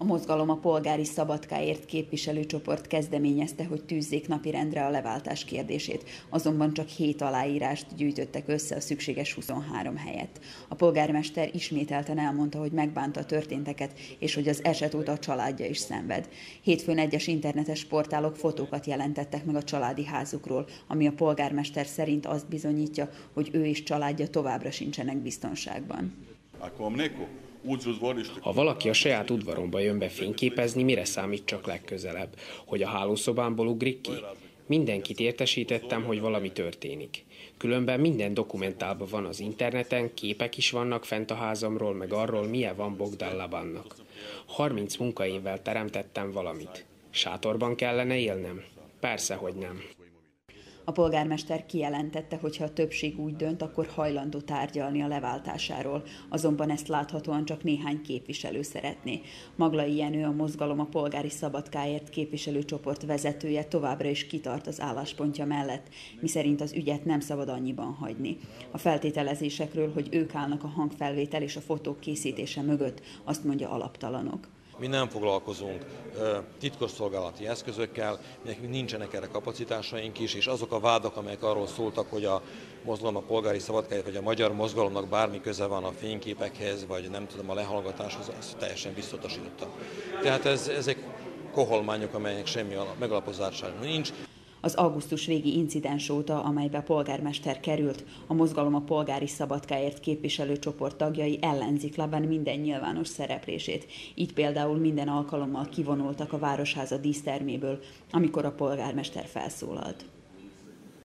A mozgalom a polgári szabadkáért képviselőcsoport kezdeményezte, hogy tűzzék napirendre a leváltás kérdését, azonban csak 7 aláírást gyűjtöttek össze a szükséges 23 helyet. A polgármester ismételten elmondta, hogy megbánta a történteket, és hogy az eset óta a családja is szenved. Hétfőn egyes internetes portálok fotókat jelentettek meg a családi házukról, ami a polgármester szerint azt bizonyítja, hogy ő és családja továbbra sincsenek biztonságban. Ha valaki a saját udvaromba jön be fényképezni, mire számít csak legközelebb? Hogy a hálószobámból ugrik ki? Mindenkit értesítettem, hogy valami történik. Különben minden dokumentálva van az interneten, képek is vannak fent a házamról, meg arról, milyen van Bogdan Labannak. 30 munkaévvel teremtettem valamit. Sátorban kellene élnem? Persze, hogy nem. A polgármester kijelentette, hogy ha a többség úgy dönt, akkor hajlandó tárgyalni a leváltásáról, azonban ezt láthatóan csak néhány képviselő szeretné. Maglai Jenő a mozgalom a polgári szabadkáért képviselőcsoport vezetője továbbra is kitart az álláspontja mellett, miszerint az ügyet nem szabad annyiban hagyni. A feltételezésekről, hogy ők állnak a hangfelvétel és a fotók készítése mögött, azt mondja alaptalanok. Mi nem foglalkozunk titkosszolgálati eszközökkel, nekünk nincsenek erre kapacitásaink is, és azok a vádak, amelyek arról szóltak, hogy a mozgalom, a polgári szabadkáért, vagy a magyar mozgalomnak bármi köze van a fényképekhez, vagy nem tudom, a lehallgatáshoz, azt teljesen visszatosítottak. Tehát ez, ezek koholmányok, amelyek semmi megalapozása nincs. Az augusztus végi incidens óta, amelybe polgármester került, a mozgalom a polgári szabadkáért képviselőcsoport tagjai ellenzik Laban minden nyilvános szereplését. Így például minden alkalommal kivonultak a Városháza díszterméből, amikor a polgármester felszólalt.